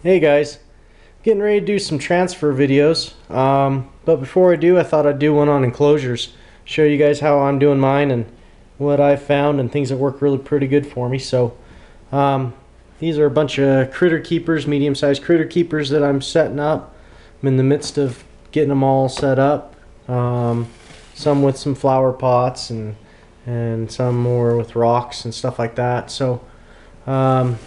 Hey guys, getting ready to do some transfer videos. Um, but before I do, I thought I'd do one on enclosures. Show you guys how I'm doing mine and what I've found and things that work really pretty good for me. So, um, these are a bunch of critter keepers, medium-sized critter keepers that I'm setting up. I'm in the midst of getting them all set up. Um, some with some flower pots and and some more with rocks and stuff like that. So, um,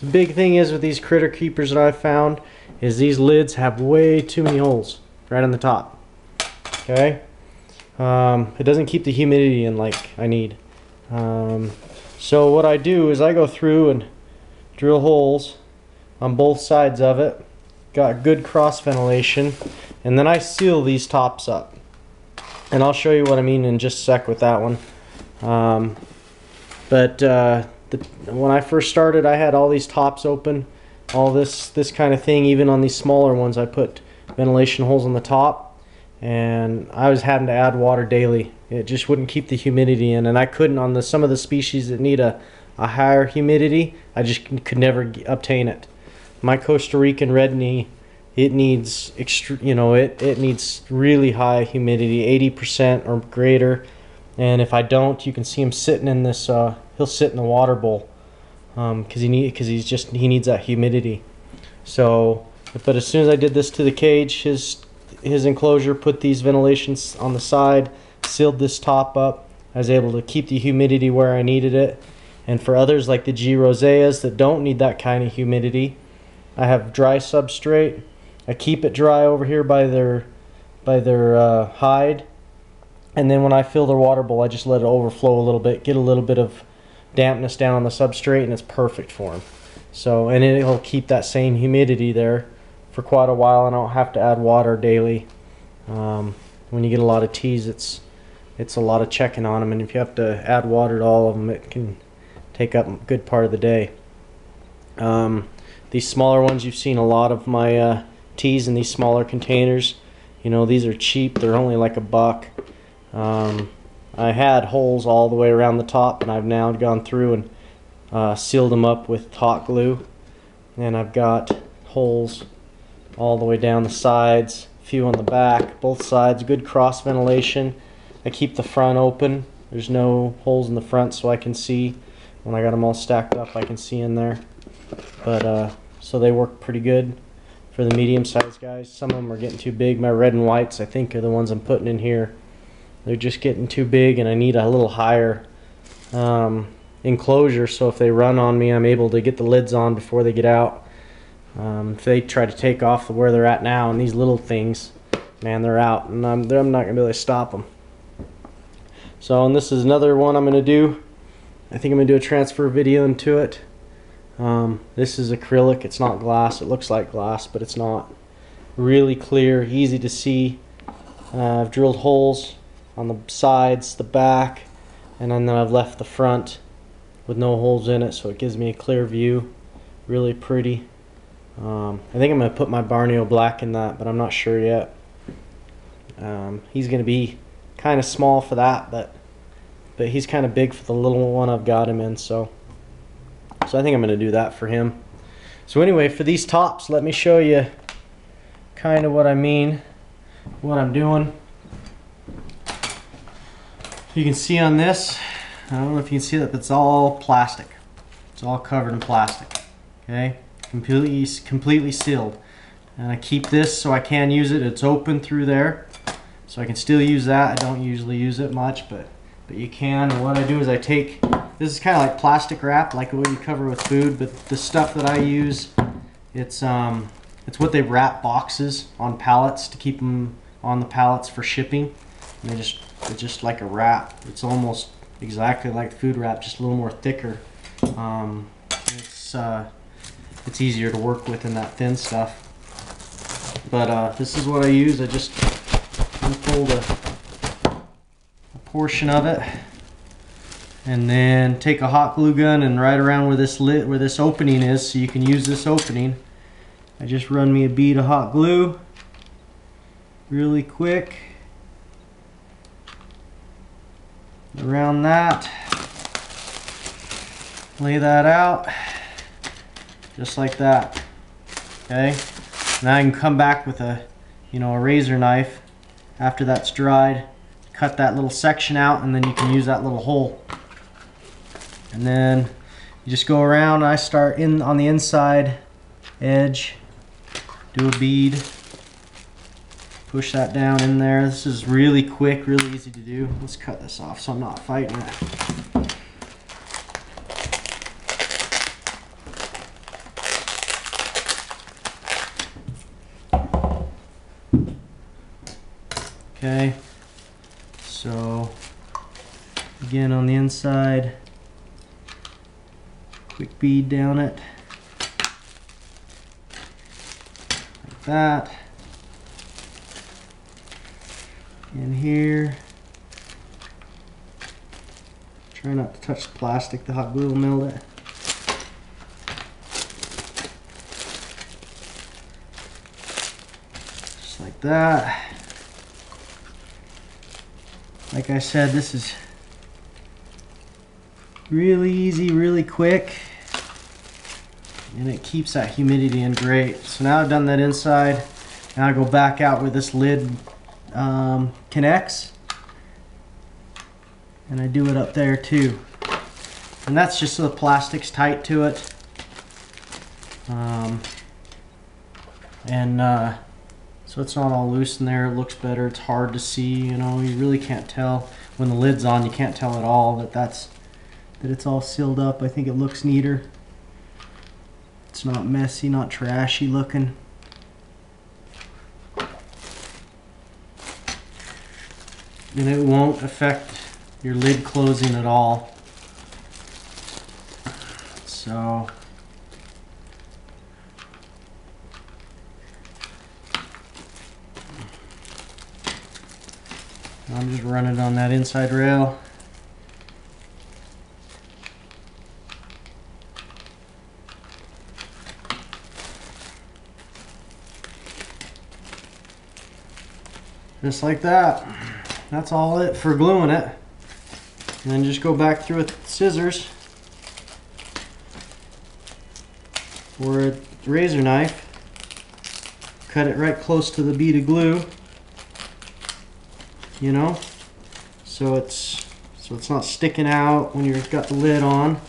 the big thing is with these critter keepers that I've found is these lids have way too many holes right on the top. Okay, um, it doesn't keep the humidity in like I need. Um, so what I do is I go through and drill holes on both sides of it. Got good cross ventilation, and then I seal these tops up. And I'll show you what I mean in just a sec with that one. Um, but uh, the, when I first started, I had all these tops open, all this this kind of thing. Even on these smaller ones, I put ventilation holes on the top, and I was having to add water daily. It just wouldn't keep the humidity in, and I couldn't on the some of the species that need a a higher humidity. I just could never obtain it. My Costa Rican red knee, it needs extre- you know it it needs really high humidity, 80% or greater. And if I don't, you can see them sitting in this. Uh, he'll sit in the water bowl because um, he need because he's just he needs that humidity. So, but as soon as I did this to the cage, his his enclosure, put these ventilations on the side, sealed this top up. I was able to keep the humidity where I needed it. And for others like the G roseas that don't need that kind of humidity, I have dry substrate. I keep it dry over here by their by their uh, hide and then when I fill their water bowl, I just let it overflow a little bit, get a little bit of dampness down on the substrate, and it's perfect for them. So, and it'll keep that same humidity there for quite a while, and I don't have to add water daily. Um, when you get a lot of teas, it's it's a lot of checking on them, and if you have to add water to all of them, it can take up a good part of the day. Um, these smaller ones, you've seen a lot of my uh, teas in these smaller containers. You know, these are cheap; they're only like a buck. Um, I had holes all the way around the top and I've now gone through and uh, sealed them up with hot glue. And I've got holes all the way down the sides a few on the back both sides good cross ventilation. I keep the front open. There's no holes in the front so I can see. When I got them all stacked up I can see in there. But uh, so they work pretty good for the medium sized guys. Some of them are getting too big. My red and whites I think are the ones I'm putting in here they're just getting too big and I need a little higher um, enclosure so if they run on me I'm able to get the lids on before they get out. Um, if they try to take off where they're at now and these little things, man, they're out and I'm, I'm not to be able to stop them. So and this is another one I'm going to do. I think I'm to do a transfer video into it. Um, this is acrylic, it's not glass, it looks like glass, but it's not. Really clear, easy to see. Uh, I've drilled holes on the sides, the back, and then I've left the front with no holes in it so it gives me a clear view. Really pretty. Um, I think I'm going to put my Borneo black in that, but I'm not sure yet. Um, he's going to be kind of small for that, but but he's kind of big for the little one I've got him in, so so I think I'm going to do that for him. So anyway, for these tops, let me show you kind of what I mean, what I'm doing. You can see on this, I don't know if you can see that, but it's all plastic. It's all covered in plastic. Okay, completely completely sealed. And I keep this so I can use it. It's open through there, so I can still use that. I don't usually use it much, but but you can. And what I do is I take this is kind of like plastic wrap, like what you cover with food. But the stuff that I use, it's um it's what they wrap boxes on pallets to keep them on the pallets for shipping. And they just it's just like a wrap. It's almost exactly like food wrap, just a little more thicker. Um, it's uh, it's easier to work with than that thin stuff. But uh, this is what I use. I just unfold a, a portion of it, and then take a hot glue gun and right around where this lit where this opening is, so you can use this opening. I just run me a bead of hot glue, really quick. Around that. Lay that out just like that. Okay, now I can come back with a, you know, a razor knife after that's dried, cut that little section out, and then you can use that little hole. And then you just go around. I start in on the inside edge, do a bead, push that down in there. This is really quick, really easy to do. Let's cut this off so I'm not fighting it. Okay, so again on the inside, quick bead down it, like that. In here, try not to touch the plastic, the hot glue will melt it. Just like that. Like I said, this is really easy, really quick. And it keeps that humidity in great. So now I've done that inside. Now I go back out with this lid um, connects. And I do it up there too. And that's just so the plastic's tight to it. Um, and uh, so it's not all loose in there. It looks better. It's hard to see. You know, you really can't tell when the lid's on. You can't tell at all that that's that it's all sealed up. I think it looks neater. It's not messy, not trashy looking. And it won't affect your lid closing at all. So I'm just running on that inside rail. Just like that. That's all it for gluing it. And then just go back through with scissors or a razor knife. Cut it right close to the bead of glue you know so it's so it's not sticking out when you've got the lid on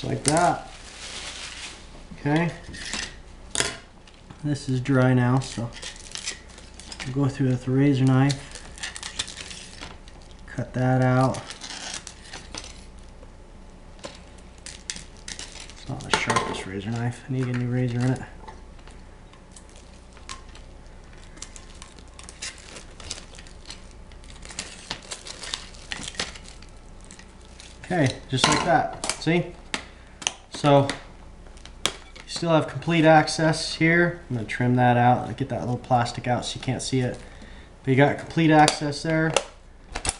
just like that. Okay. This is dry now, so I'll go through with a razor knife. Cut that out. It's not the sharpest razor knife. I need a new razor in it. Okay, just like that. See? So you still have complete access here. I'm gonna trim that out, and get that little plastic out so you can't see it. But you got complete access there.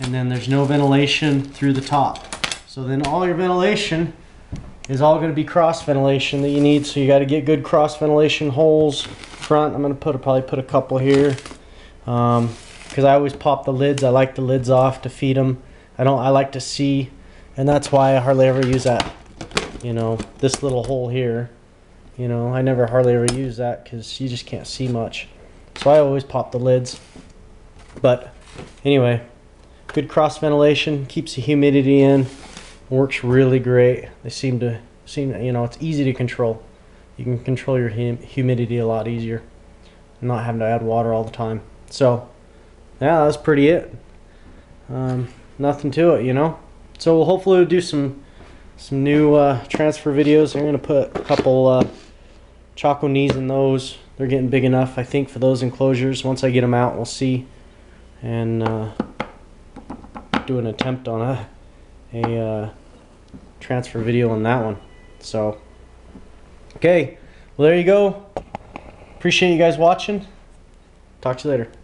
And then there's no ventilation through the top. So then all your ventilation is all gonna be cross ventilation that you need. So you gotta get good cross ventilation holes front. I'm gonna put probably put a couple here. Um, because I always pop the lids. I like the lids off to feed them. I don't. I like to see, and that's why I hardly ever use that you know, this little hole here, you know, I never hardly ever use that because you just can't see much. So I always pop the lids. But anyway, good cross ventilation, keeps the humidity in, works really great. They seem to, seem you know, it's easy to control. You can control your hum humidity a lot easier, not having to add water all the time. So, yeah, that's pretty it. Um, nothing to it, you know. So we'll hopefully do some some new uh, transfer videos. I'm gonna put a couple uh, Chaco knees in those. They're getting big enough, I think, for those enclosures. Once I get them out, we'll see. And uh, do an attempt on a a uh, transfer video on that one. So, okay, well there you go. Appreciate you guys watching. Talk to you later.